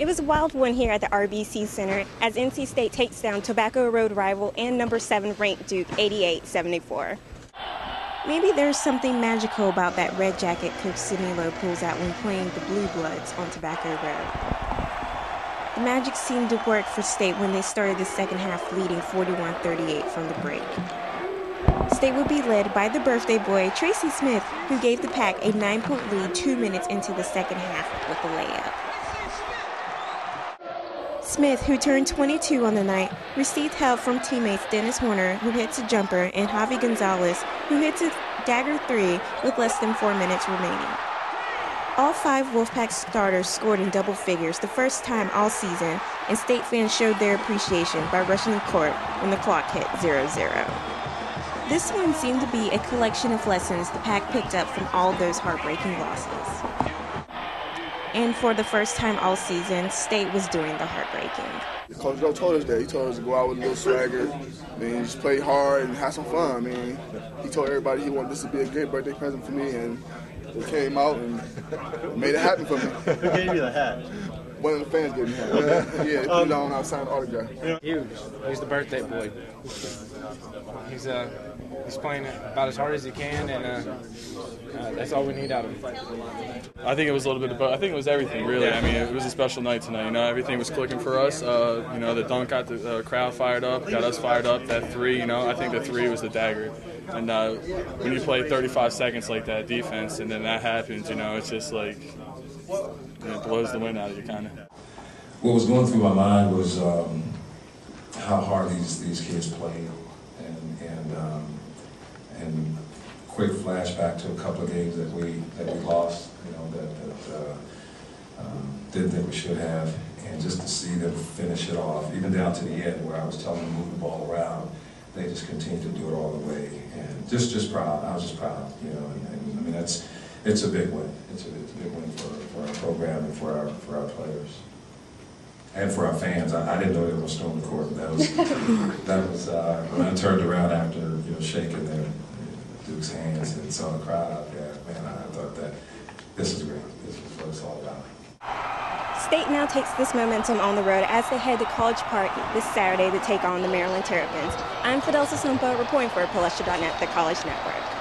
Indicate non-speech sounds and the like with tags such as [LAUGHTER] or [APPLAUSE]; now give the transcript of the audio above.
It was a wild one here at the RBC Center as NC State takes down Tobacco Road rival and number 7 ranked Duke 88-74. Maybe there's something magical about that red jacket Coach Sidney pulls out when playing the Blue Bloods on Tobacco Road. The magic seemed to work for State when they started the second half leading 41-38 from the break. State would be led by the birthday boy, Tracy Smith, who gave the Pack a nine point lead two minutes into the second half with a layup. Smith, who turned 22 on the night, received help from teammates Dennis Horner, who hits a jumper, and Javi Gonzalez, who hits a dagger three with less than four minutes remaining. All five Wolfpack starters scored in double figures the first time all season, and state fans showed their appreciation by rushing the court when the clock hit 0 0. This one seemed to be a collection of lessons the Pack picked up from all those heartbreaking losses. And for the first time all season, State was doing the heartbreaking. Coach Lowe told us that. He told us to go out with a little swagger, I mean, just play hard and have some fun. I mean, he told everybody he wanted this to be a great birthday present for me, and they came out and made it happen for me. Who gave you the hat? One of the fans gave me a hat. [LAUGHS] Yeah, they put it on outside the autograph. Huge. He's the birthday boy. He's uh, he's playing about as hard as he can, and uh, uh, that's all we need out of him. I think it was a little bit of both. I think it was everything, really. I mean, it was a special night tonight. You know, everything was clicking for us. Uh, you know, the dunk got the uh, crowd fired up, got us fired up. That three, you know, I think the three was the dagger. And uh, when you play 35 seconds like that defense, and then that happens, you know, it's just like it blows the wind out of you, kind of. What was going through my mind was um, how hard these these kids play, and and um, and quick flashback to a couple of games that we that we lost, you know, that, that uh, um, didn't think we should have, and just to see them finish it off, even down to the end where I was telling them to move the ball around, they just continued to do it all the way, and just just proud. I was just proud, you know, and, and I mean that's it's a big win. It's a, it's a big win for, for our program and for our for our players and for our fans. I, I didn't know they were going to storm the court. That was [LAUGHS] that was uh, when I turned around after you know shaking their Duke's hands and saw the crowd out there. Man, I thought that this is great. This is what it's all about. State now takes this momentum on the road as they head to College Park this Saturday to take on the Maryland Terrapins. I'm Fidelis Lusompa reporting for Palestra.net, the College Network.